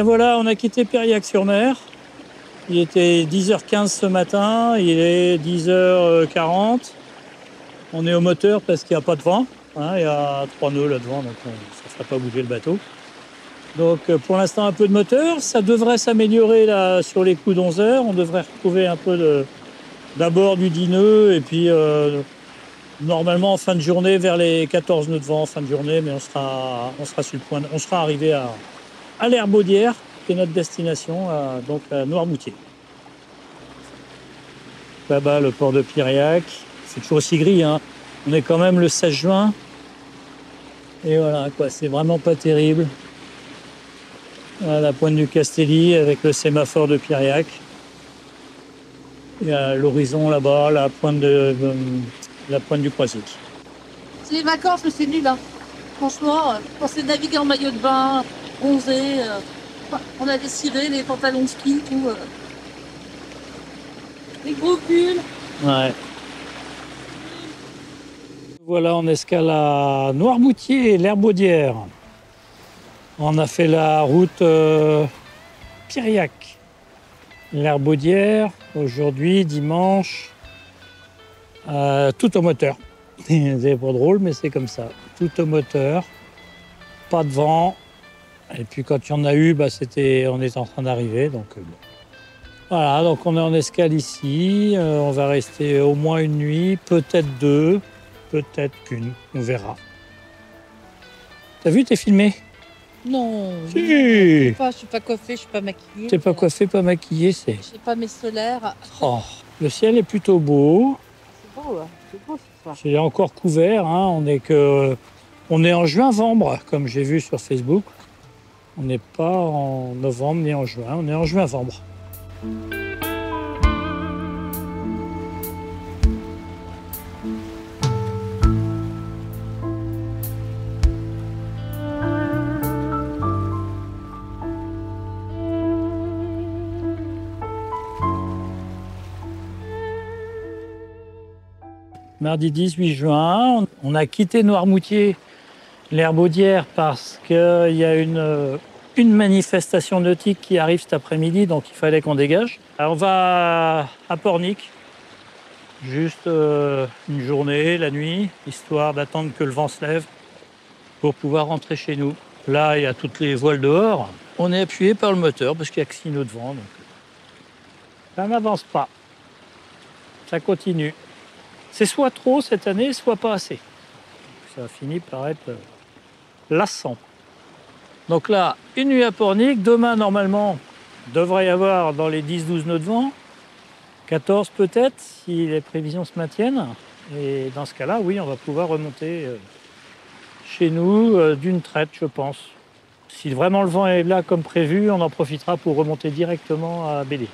Voilà, on a quitté Périac-sur-Mer. Il était 10h15 ce matin, il est 10h40. On est au moteur parce qu'il n'y a pas de vent. hein, il y a trois nœuds là-devant, donc on- ça ne fera pas bouger le bateau. Donc euh, pour l'instant un peu de moteur. Ça devrait s'améliorer sur les coups d'11 heures. On devrait retrouver un peu d'abord du 10 nœuds et puis euh, normalement en fin de journée vers les 14 nœuds de vent en fin de journée, mais on sera, on sera sur le point, on sera arrivé à, à l'Herbaudière, qui est notre destination, à- donc à Noirmoutier. Là-bas, le port de Piriac, c'est toujours aussi gris, hein. On est quand même le 16 juin. Et voilà, quoi, c'est vraiment pas terrible. À la pointe du Castelli avec le sémaphore de Piriac. Et à l'horizon là-bas, la pointe pointe du Croisic. C'est les vacances, mais c'est nul. Hein. Franchement, euh, pensez naviguer en maillot de bain, euh, on a des cirés, les pantalons de ski, tout. euh. Les gros pulls. Ouais. Voilà, on escale à Noirmoutier, l'Herbaudière. On a fait la route euh, Piriac, l'Herbaudière, aujourd'hui, dimanche, tout au moteur. C'est pas drôle, mais c'est comme ça. Tout au moteur, pas de vent. Et puis quand il y en a eu, bah, c'était, on est en train d'arriver. Donc, euh. Voilà, donc on est en escale ici. Euh, on va rester au moins une nuit, peut-être deux, peut-être qu'une. On verra. T'as vu, t'es filmé? Non, je Si suis pas, je suis pas coiffée, je suis pas maquillée. T'es pas coiffé, pas maquillé, c'est. J'ai pas mes solaires. Oh, le ciel est plutôt beau. C'est beau, hein. c'est beau ce soir. C'est encore couvert. hein. On est que, on est en juin-vembre, comme j'ai vu sur Facebook. On n'est pas en novembre ni en juin. On est en juin-vembre. Mardi 18 juin, on a quitté Noirmoutier, l'Herbaudière, parce qu'il y a une, euh, une manifestation nautique qui arrive cet après-midi, donc il fallait qu'on dégage. On va à Pornic, juste euh, une journée, la nuit, histoire d'attendre que le vent se lève pour pouvoir rentrer chez nous. Là, il y a toutes les voiles dehors. On est appuyé par le moteur parce qu'il n'y a que 6 nœuds de vent. Donc... Ça n'avance pas. Ça continue. C'est soit trop cette année, soit pas assez. Ça finit par être euh, lassant. Donc là, une nuit à Pornic. Demain, normalement, devrait y avoir dans les 10-12 nœuds de vent. 14 peut-être, si les prévisions se maintiennent. Et dans ce cas-là, oui, on va pouvoir remonter euh, chez nous euh, d'une traite, je pense. Si vraiment le vent est là comme prévu, on en profitera pour remonter directement à Bélé.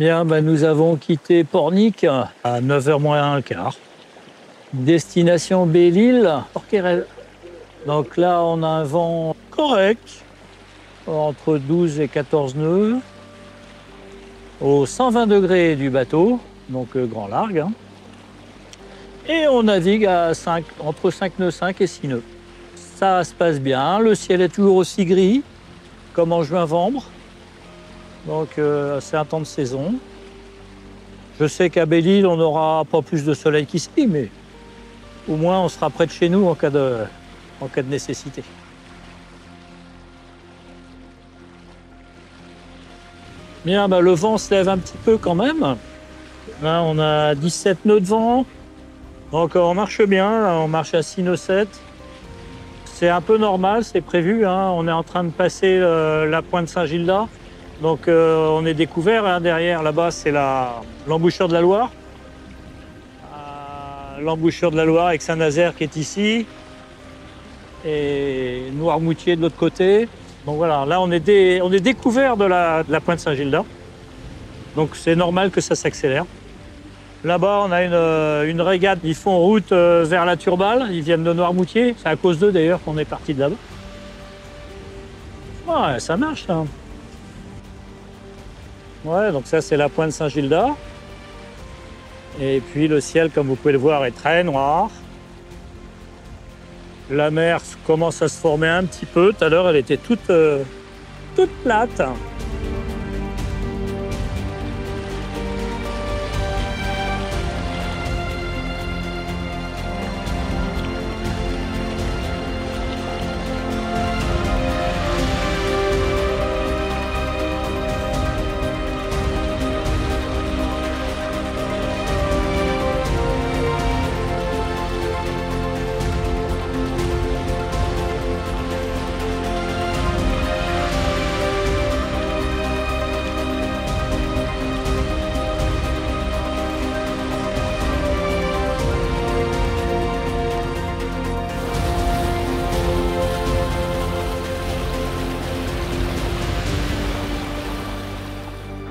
Bien, ben, nous avons quitté Pornic à 9h moins un quart. Destination Belle-Île. Donc là, on a un vent correct, entre 12 et 14 nœuds, au 120 degrés du bateau, donc euh, grand largue. hein. Et on navigue à 5, entre 5 nœuds 5 et 6 nœuds. Ça se passe bien, le ciel est toujours aussi gris, comme en juin-vembre donc euh, c'est un temps de saison. Je sais qu'à Belle-Île, on n'aura pas plus de soleil qu'ici, mais au moins on sera près de chez nous en cas de, en cas de nécessité. Bien, bah, le vent se lève un petit peu quand même. Là, on a 17 nœuds de vent. Donc on marche bien, on marche à 6 nœuds 7. C'est un peu normal, c'est prévu. Hein. On est en train de passer euh, la pointe Saint-Gilda. Donc, euh, on est découvert. hein. Derrière, là-bas, c'est l'embouchure de la Loire. Euh, L'embouchure de la Loire avec Saint-Nazaire qui est ici. Et Noirmoutier de l'autre côté. Donc voilà, là on est, dé- on est découvert de la, pointe Saint-Gilda. Donc c'est normal que ça s'accélère. Là-bas, on a une, euh, une régate. Ils font route vers la Turballe. Ils viennent de Noirmoutier. C'est à cause d'eux d'ailleurs qu'on est parti de là-bas. Ouais, ça marche ça. Ouais, donc ça c'est la pointe Saint-Gilda. Et puis le ciel, comme vous pouvez le voir, est très noir. La mer commence à se former un petit peu. Tout à l'heure, elle était toute, euh, toute plate.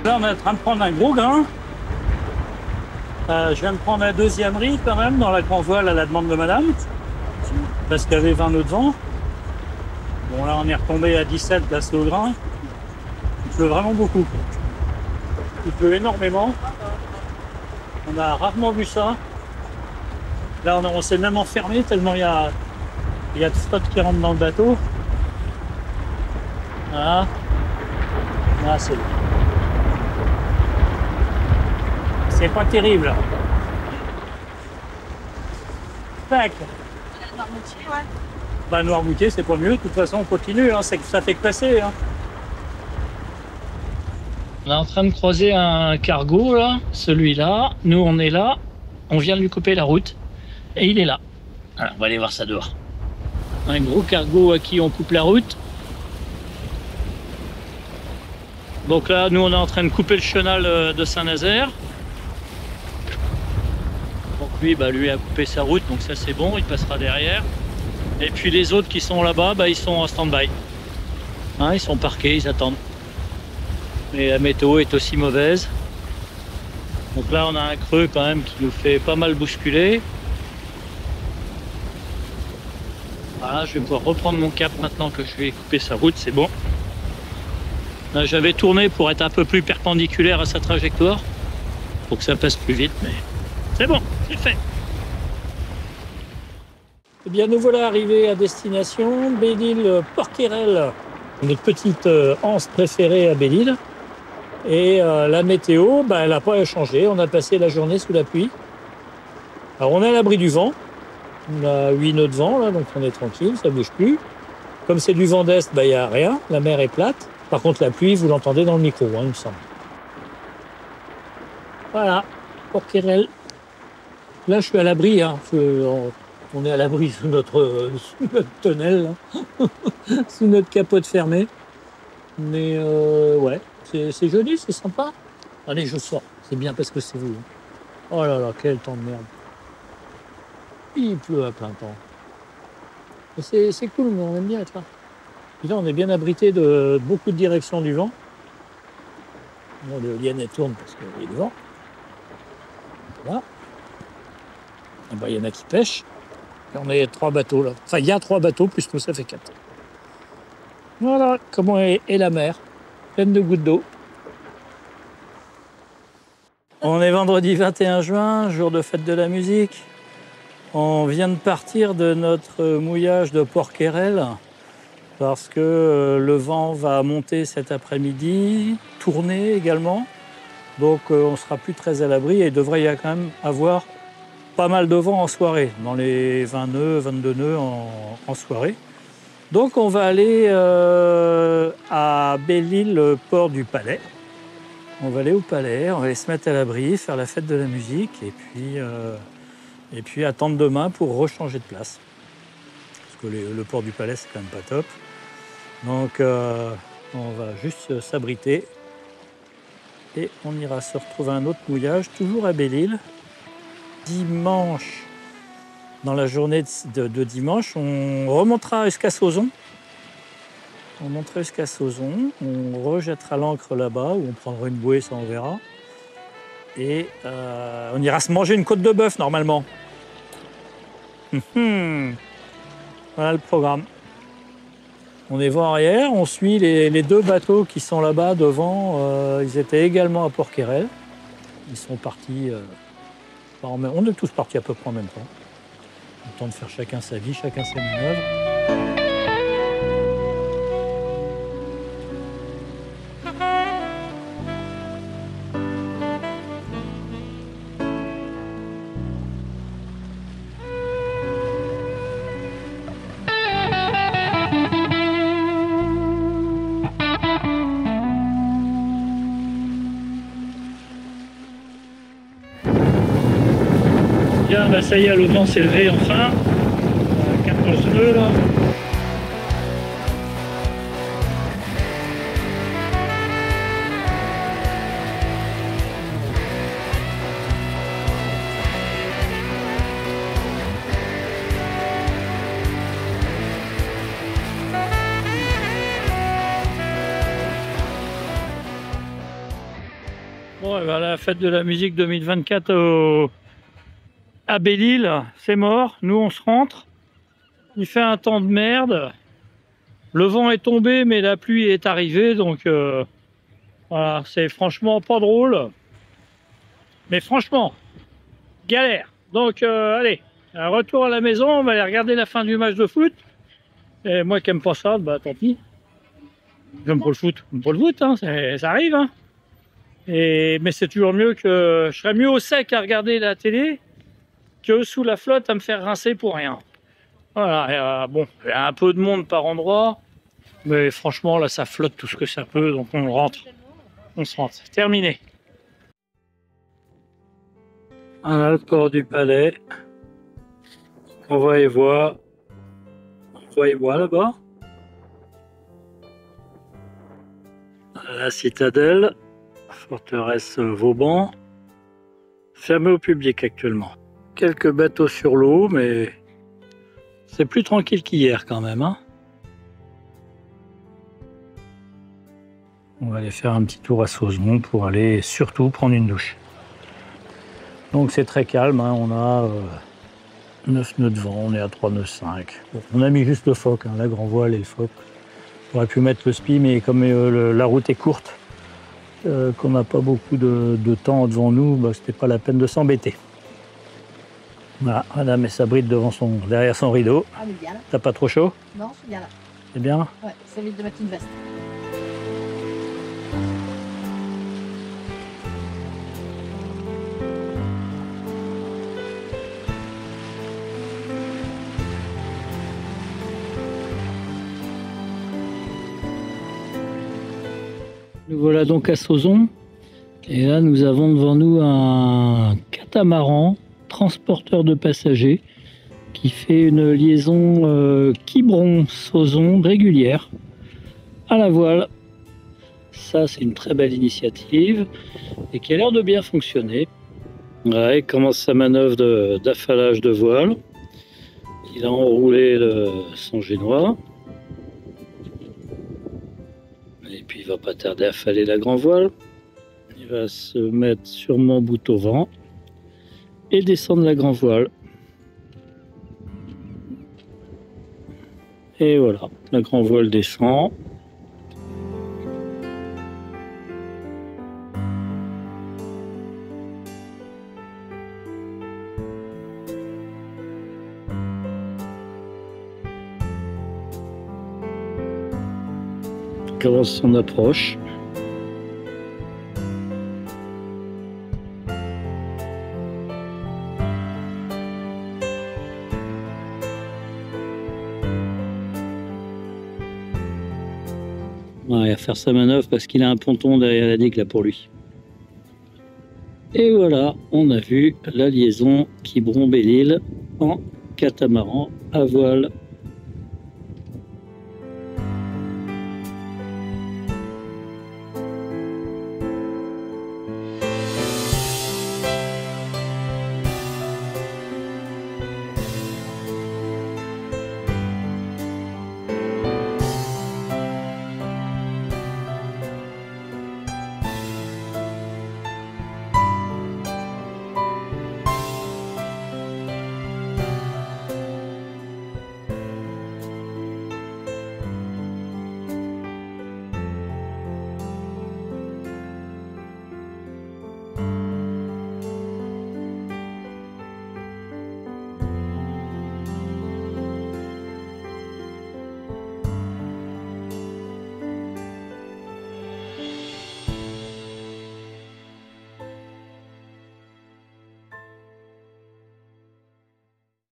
Là, on est en train de prendre un gros grain. Euh, je viens de prendre un deuxième riz quand même dans la grand voile à la demande de madame. Parce qu'il y avait 20 nœuds de vent. Bon, là, on est retombé à 17 place au grain. Il pleut vraiment beaucoup. Il pleut énormément. On a rarement vu ça. Là, on, on s'est même enfermé tellement il y a, y a de flotte qui rentre dans le bateau. Voilà. Là, c'est C'est pas terrible. Tac. Bah Noirmoutier, c'est pas mieux. De toute façon, on continue. Hein. c'est que ça fait que passer. hein. On est en train de croiser un cargo là, celui-là. Nous, on est là. On vient de lui couper la route et il est là. Alors, on va aller voir ça dehors. Un gros cargo à qui on coupe la route. Donc là, nous, on est en train de couper le chenal euh, de Saint-Nazaire. Lui, bah, lui a coupé sa route, donc ça c'est bon, il passera derrière. Et puis les autres qui sont là-bas, bah, ils sont en stand-by. Hein, ils sont parqués, ils attendent. Et la météo est aussi mauvaise. Donc là, on a un creux quand même qui nous fait pas mal bousculer. Voilà, je vais pouvoir reprendre mon cap maintenant que je vais couper sa route, c'est bon. Là, J'avais tourné pour être un peu plus perpendiculaire à sa trajectoire, pour que ça passe plus vite, mais c'est bon, Eh bien, nous voilà arrivés à destination, Belle-Île Porquerel, notre petite euh, anse préférée à Belle-Île. Et euh, la météo, bah, elle n'a pas changé. On a passé la journée sous la pluie. Alors, on est à l'abri du vent. On a 8 nœuds de vent, là, donc on est tranquille, ça bouge plus. Comme c'est du vent d'est, bah, il n'y a rien. La mer est plate. Par contre, la pluie, vous l'entendez dans le micro, hein, il me semble. Voilà, Porquerel. Là, je suis à l'abri. Hein. Je- on, est à l'abri sous notre, euh, sous notre capote fermée. Mais euh, ouais, c'est joli, c'est sympa. Allez, je sors. C'est bien parce que c'est vous. hein. Oh là là, quel temps de merde. Il pleut à plein temps. C'est cool, on aime bien être là. Puis là, on est bien abrité de beaucoup de directions du vent. Bon, l'éolienne, tourne parce qu'il y a du vent. Voilà. Ah bah, il y en a qui pêchent. Et on est trois bateaux là. Enfin, il y a trois bateaux, plus nous, ça fait quatre. Voilà comment est, la mer, pleine de gouttes d'eau. On est vendredi 21 juin, jour de fête de la musique. On vient de partir de notre mouillage de Porquerel parce que euh, le vent va monter cet après-midi, tourner également. Donc euh, on sera plus très à l'abri et il devrait y quand même avoir pas mal de vent en soirée, dans les 20 nœuds, 22 nœuds en, soirée. Donc on va aller euh, à Belle-Île, port du Palais. On va aller au palais, on va se mettre à l'abri, faire la fête de la musique et puis, euh, et puis attendre demain pour rechanger de place. Parce que le, port du palais, c'est quand même pas top. Donc euh, on va juste s'abriter et on ira se retrouver un autre mouillage, toujours à Belle-Île. Dimanche, dans la journée de, dimanche, on remontera jusqu'à Sauzon. On montera jusqu'à Sauzon, on rejettera l'ancre là-bas, ou on prendra une bouée, ça on verra. Et euh, on ira se manger une côte de bœuf normalement. Hum, hum. voilà le programme. On est vent arrière, on suit les, deux bateaux qui sont là-bas devant. euh, ils étaient également à Port-Querel. Ils sont partis. euh, on est tous partis à peu près en même temps. Le temps de faire chacun sa vie, chacun ses manœuvres. Bah ça y est, le vent s'est levé enfin. Euh, 14 nœuds là. Bon, et ben, la fête de la musique 2024 au, à Belle-Île, c'est mort. Nous, on se rentre. Il fait un temps de merde. Le vent est tombé, mais la pluie est arrivée. Donc, euh, voilà, c'est franchement pas drôle. Mais franchement, galère. Donc, euh, allez, un retour à la maison. On va aller regarder la fin du match de foot. Et moi qui aime pas ça, bah tant pis. J'aime pas le foot. J'aime pas le foot, hein, ça arrive. Hein. Et, mais c'est toujours mieux que. Je serais mieux au sec à regarder la télé que sous la flotte à me faire rincer pour rien. Voilà, euh, bon, il y a un peu de monde par endroit, mais franchement, là, ça flotte tout ce que ça peut, donc on rentre. On se rentre. Terminé. Le port du palais. On va y voir. On va y voir là-bas. La citadelle, forteresse Vauban, fermée au public actuellement quelques bateaux sur l'eau, mais c'est plus tranquille qu'hier quand même. hein. On va aller faire un petit tour à Sauzon pour aller surtout prendre une douche. Donc c'est très calme, hein, on a euh, 9 nœuds de vent, on est à 3 nœuds 5. Bon, on a mis juste le phoque, hein, la grand voile et le phoque. On aurait pu mettre le spi, mais comme euh, la route est courte, euh, qu'on n'a pas beaucoup de, de temps devant nous, bah, c'était pas la peine de s'embêter. Voilà, madame elle s'abrite devant son, derrière son rideau. Ah, mais bien là. T'as pas trop chaud? Non, c'est bien là. C'est bien? Ouais, ça évite de mettre une veste. Nous voilà donc à Sauzon. Et là, nous avons devant nous un catamaran transporteur de passagers qui fait une liaison euh, Quiberon-Sauzon régulière à la voile. Ça, c'est une très belle initiative et qui a l'air de bien fonctionner. Il commence sa manœuvre d'affalage de, voile. Il a enroulé son génois. Et puis il va pas tarder à affaler la grand voile. Il va se mettre sûrement bout au vent et descendre la grand voile. Et voilà, la grand voile descend. commence son approche. faire sa manœuvre parce qu'il a un ponton derrière la digue là pour lui. Et voilà, on a vu la liaison qui brombait l'île en catamaran à voile.